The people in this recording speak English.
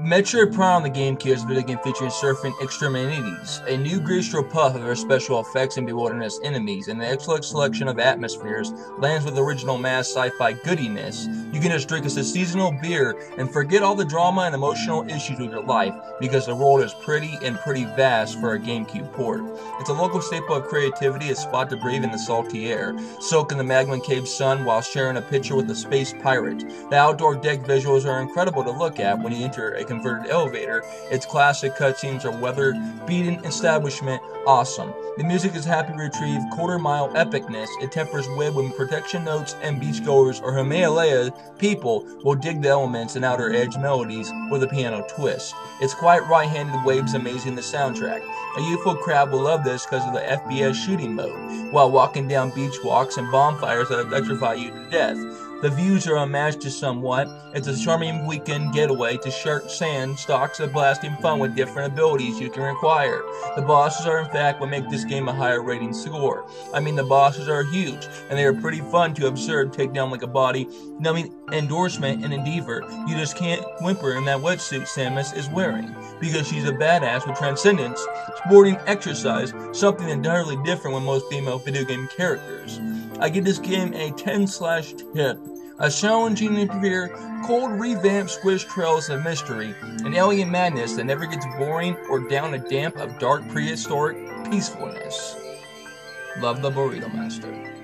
Metroid Prime on the GameCube is a video game featuring surfing extremities, a new gristro puff of their special effects and bewilderness enemies, and an excellent selection of atmospheres, lands with original mass sci-fi goodiness. You can just drink us a seasonal beer and forget all the drama and emotional issues with your life, because the world is pretty and pretty vast for a GameCube port. It's a local staple of creativity, a spot to breathe in the salty air, soak in the Magma Cave sun while sharing a picture with a space pirate. The outdoor deck visuals are incredible to look at when you enter a converted elevator. Its classic cutscenes are weather beaten establishment awesome. The music is happy retrieve quarter mile epicness. It tempers web with protection notes and beachgoers or Himalaya people will dig the elements and outer edge melodies with a piano twist. It's quite right-handed waves amazing the soundtrack. A youthful crowd will love this because of the FBS shooting mode, while walking down beach walks and bonfires that electrify you to death. The views are unmatched to somewhat. It's a charming weekend getaway to shark sand, stocks of blasting fun with different abilities you can require. The bosses are in fact what make this game a higher rating score. I mean the bosses are huge, and they are pretty fun to observe take down like a body numbing endorsement and endeavor. You just can't whimper in that wetsuit Samus is wearing, because she's a badass with transcendence, sporting exercise, something entirely different with most female video game characters. I give this game a 10 slash 10. A challenging and cold revamped Squish Trails of mystery, an alien madness that never gets boring or down a damp of dark prehistoric peacefulness. Love the Burrito Master.